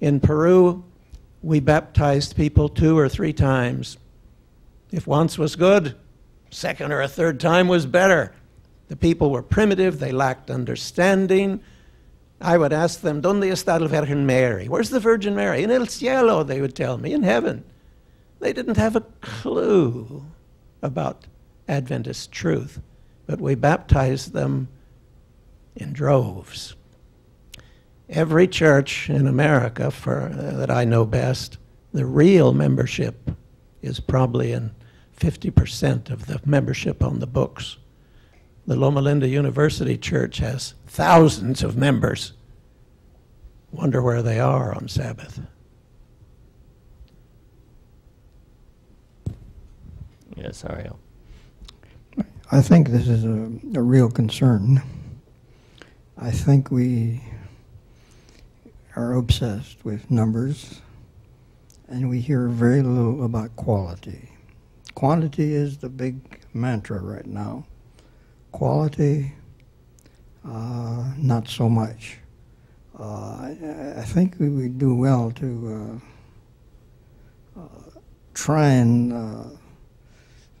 In Peru, we baptized people two or three times. If once was good, second or a third time was better. The people were primitive, they lacked understanding. I would ask them, ¿Dónde está la Virgen Mary? Where's the Virgin Mary? In el cielo, they would tell me, in heaven. They didn't have a clue about Adventist truth, but we baptized them in droves. Every church in America, for, uh, that I know best, the real membership is probably in 50% of the membership on the books. The Loma Linda University Church has thousands of members. Wonder where they are on Sabbath. Yes, Ariel. I think this is a, a real concern. I think we are obsessed with numbers and we hear very little about quality. Quantity is the big mantra right now. Quality, uh, not so much. Uh, I, think we would do well to uh, uh, try and uh,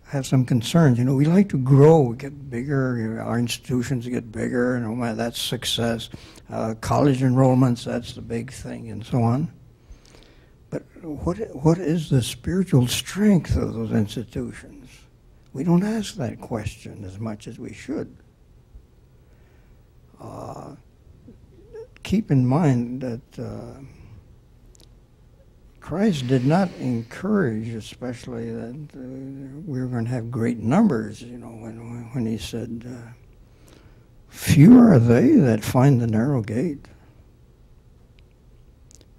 have some concerns. You know, we like to grow, get bigger. You know, our institutions get bigger, and oh my, that's success. Uh, college enrollments, that's the big thing, and so on. But what what is the spiritual strength of those institutions? We don't ask that question as much as we should. Uh, keep in mind that. Uh, Christ did not encourage, especially that uh, we were going to have great numbers. You know, when when he said, uh, "Few are they that find the narrow gate,"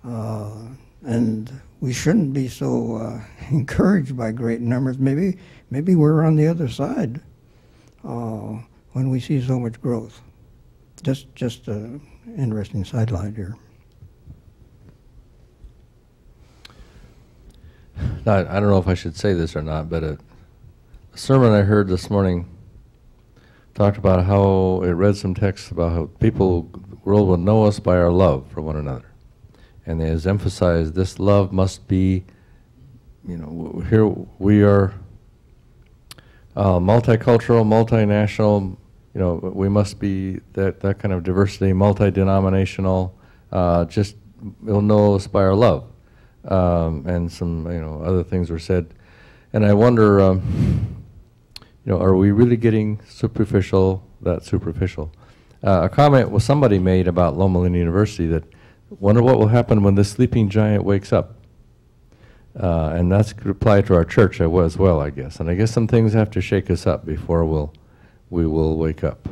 uh, and we shouldn't be so uh, (laughs) encouraged by great numbers. Maybe maybe we're on the other side uh, when we see so much growth. Just just an interesting sideline here. I, don't know if I should say this or not, but a sermon I heard this morning talked about how it read some texts about how people, the world will know us by our love for one another. And it has emphasized this love must be, you know, here we are uh, multicultural, multinational, you know, we must be that, that kind of diversity, multi-denominational, Uh, just he'll know us by our love. Um, and some you know other things were said, and I wonder, um, you know, are we really getting superficial? That superficial. Uh, a comment was somebody made about Loma Linda University that wonder what will happen when the sleeping giant wakes up. Uh, and that's apply to our church as well, I guess. And I guess some things have to shake us up before we'll we will wake up.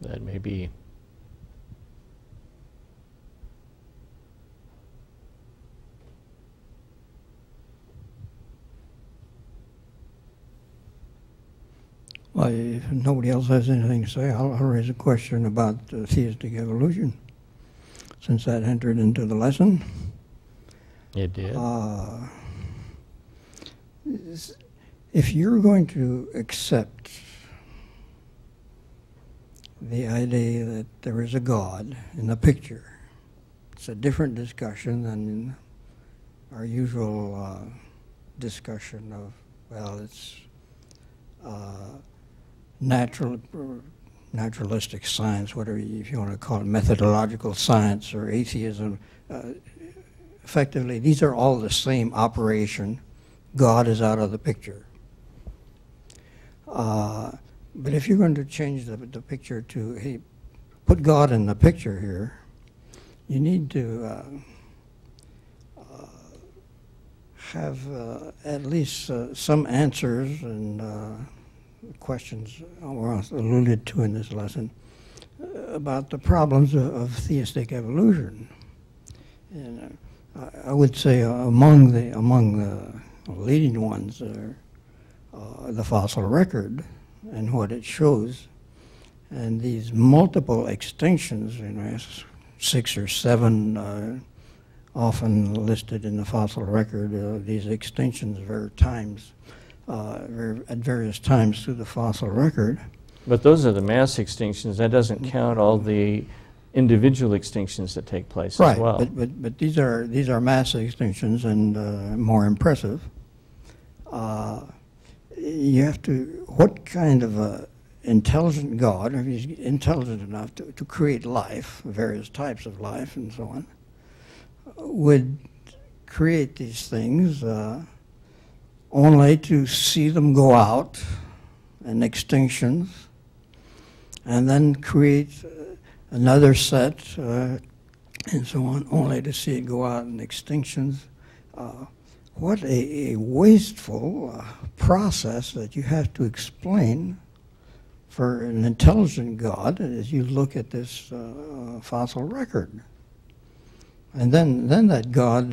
That may be. Well, if nobody else has anything to say, I'll, I'll raise a question about uh, theistic evolution, since that entered into the lesson. It did. Uh, if you're going to accept the idea that there is a God in the picture, it's a different discussion than our usual uh, discussion of, well, it's uh, natural, naturalistic science, whatever you, if you want to call it, methodological science or atheism. Uh, effectively, these are all the same operation. God is out of the picture. Uh, but if you're going to change the, the picture to, hey, put God in the picture here, you need to uh, uh, have uh, at least uh, some answers and uh, questions were alluded to in this lesson uh, about the problems of, of theistic evolution. And uh, I would say among the among the leading ones are uh, the fossil record and what it shows, and these multiple extinctions, you know, six or seven uh, often listed in the fossil record, uh, these extinctions ver- times, at various times through the fossil record. But those are the mass extinctions. That doesn't count all the individual extinctions that take place Right, as well. but, but, but these are, these are mass extinctions and uh, more impressive. Uh, You have to, what kind of a intelligent God, if he's intelligent enough to, to create life, various types of life and so on, would create these things uh, only to see them go out in extinctions and then create uh, another set uh, and so on, only to see it go out in extinctions. Uh, what a, a wasteful uh, process that you have to explain for an intelligent God as you look at this uh, fossil record. And then, then that God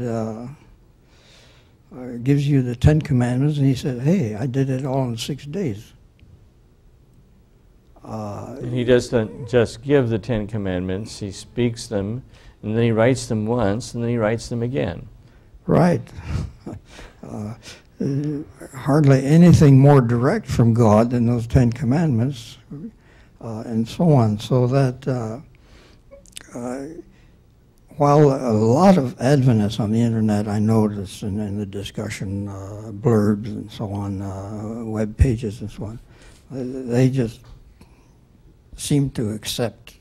uh, gives you the Ten Commandments, and he said, "Hey, I did it all in six days." Uh, And he doesn't just give the Ten Commandments, he speaks them, and then he writes them once, and then he writes them again. Right. Uh, (laughs) uh, hardly anything more direct from God than those Ten Commandments, uh, and so on. So that uh, uh, while a lot of Adventists on the internet, I notice in, in the discussion uh, blurbs and so on, uh, web pages and so on, uh, they just seem to accept.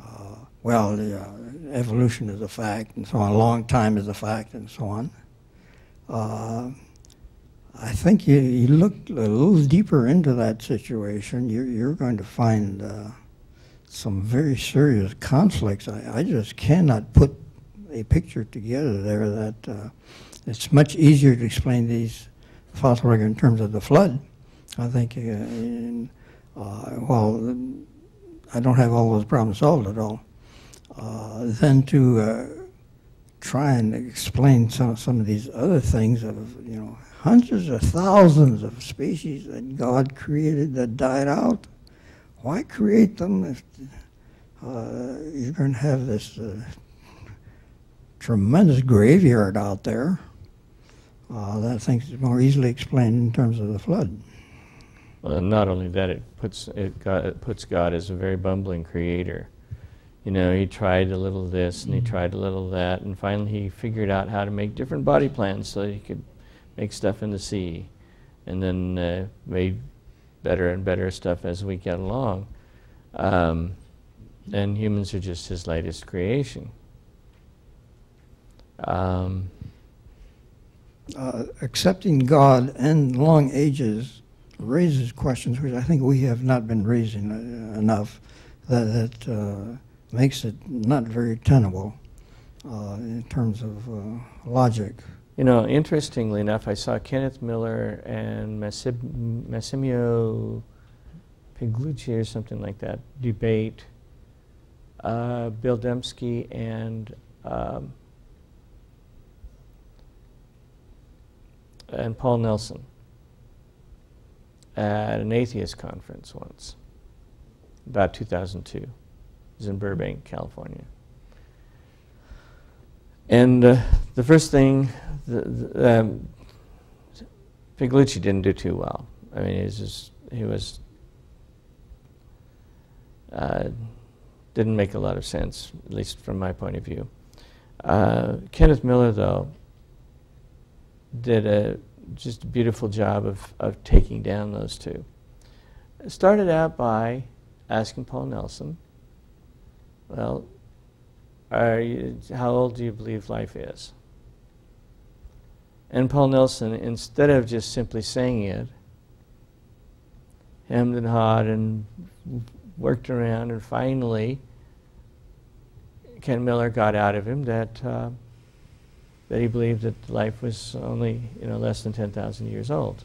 Uh, well, the, uh, evolution is a fact, and so on. A long time is a fact, and so on. Uh, I think you, you look a little deeper into that situation, you're, you're going to find some very serious conflicts. I, I just cannot put a picture together there that uh, it's much easier to explain these fossil record in terms of the flood. I think, uh, in, uh, well, I don't have all those problems solved at all. Uh, than to uh, try and explain some, some of these other things of, you know, hundreds of thousands of species that God created that died out. Why create them if uh, you're going to have this uh, tremendous graveyard out there? Uh, that thing's more easily explained in terms of the flood. Well, not only that, it puts it, God, it puts God as a very bumbling creator. You know, he tried a little this and he tried a little that, and finally he figured out how to make different body plans so he could make stuff in the sea, and then uh, made better and better stuff as we get along. Um, and humans are just his latest creation. Um, Uh, accepting God and long ages raises questions which I think we have not been raising uh, enough. That that uh, makes it not very tenable uh, in terms of uh, logic. You know, interestingly enough, I saw Kenneth Miller and Massim- Massimio Pigliucci or something like that debate uh, Bill Dembski and um, and Paul Nelson at an atheist conference once, about 2002. It was in Burbank, California. And uh, the first thing, the, the, um, didn't do too well. I mean, he was, just, he was uh, didn't make a lot of sense, at least from my point of view. Uh, Kenneth Miller, though, did a just a beautiful job of, of taking down those two. Started out by asking Paul Nelson, well, are you, how old do you believe life is? And Paul Nelson, instead of just simply saying it, hemmed and hawed and worked around, and finally, Ken Miller got out of him that uh, that he believed that life was only you know less than 10,000 years old.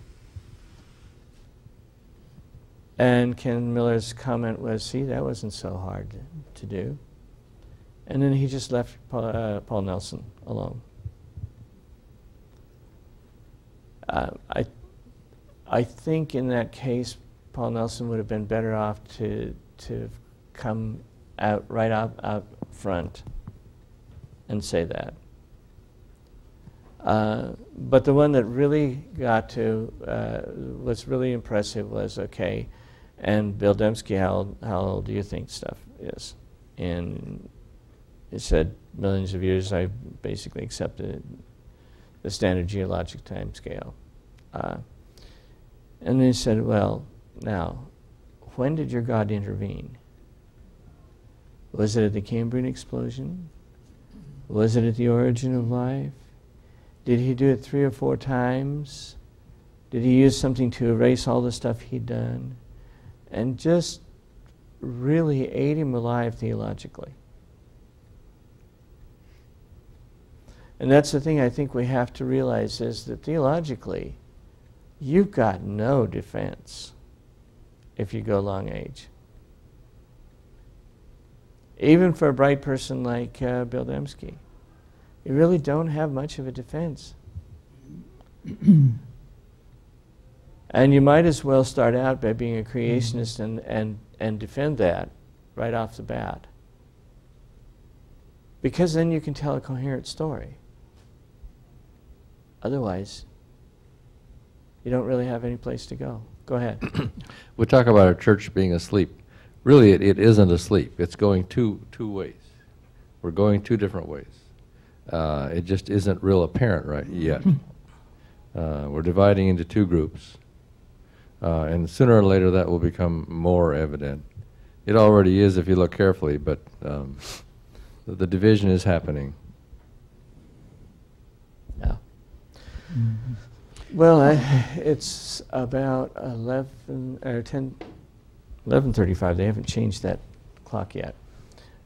And Ken Miller's comment was, "See, that wasn't so hard to do." And then he just left Paul, uh, Paul Nelson alone. Uh, I, I think in that case, Paul Nelson would have been better off to to come out right up out front and say that. Uh, but the one that really got to uh, was really impressive was okay, and Bill Dembski, how how old do you think stuff is? And he said millions of years. I basically accepted the standard geologic time scale. Uh, and then he said, well, now, when did your God intervene? Was it at the Cambrian explosion? Was it at the origin of life? Did he do it three or four times? Did he use something to erase all the stuff he'd done? And just really ate him alive theologically. And that's the thing I think we have to realize is that theologically, you've got no defense if you go long age. Even for a bright person like uh, Bill Dembski, you really don't have much of a defense. (clears throat) and you might as well start out by being a creationist and, and, and defend that right off the bat. Because then you can tell a coherent story. Otherwise, you don't really have any place to go. Go ahead. (clears throat) we talk about our church being asleep. Really, it, it isn't asleep. It's going two, two ways. We're going two different ways. Uh, it just isn't real apparent right yet. (laughs) Uh, we're dividing into two groups. Uh, and sooner or later that will become more evident. It already is if you look carefully, but um, the, the division is happening. Well, I, it's about 11 or 10, 11:35. They haven't changed that clock yet,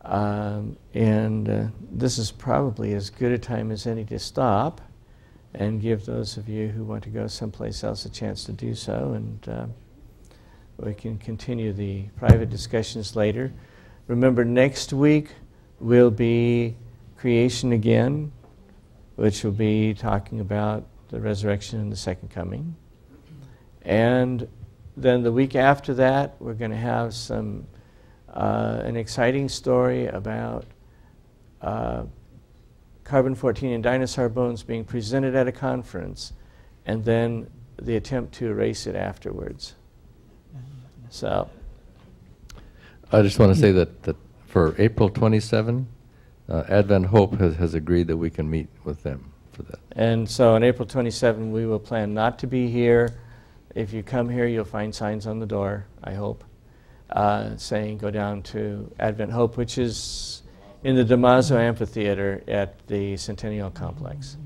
um, and uh, this is probably as good a time as any to stop and give those of you who want to go someplace else a chance to do so, and uh, we can continue the private discussions later. Remember, next week will be creation again, which will be talking about the resurrection and the second coming. And then the week after that, we're going to have some uh, an exciting story about uh, carbon 14 and dinosaur bones being presented at a conference, and then the attempt to erase it afterwards. So. I just want to say that, that for April 27, uh, Advent Hope has, has agreed that we can meet with them. And so on April 27, we will plan not to be here. If you come here, you'll find signs on the door, I hope, uh, saying go down to Advent Hope, which is in the Damazo Amphitheater at the Centennial Complex.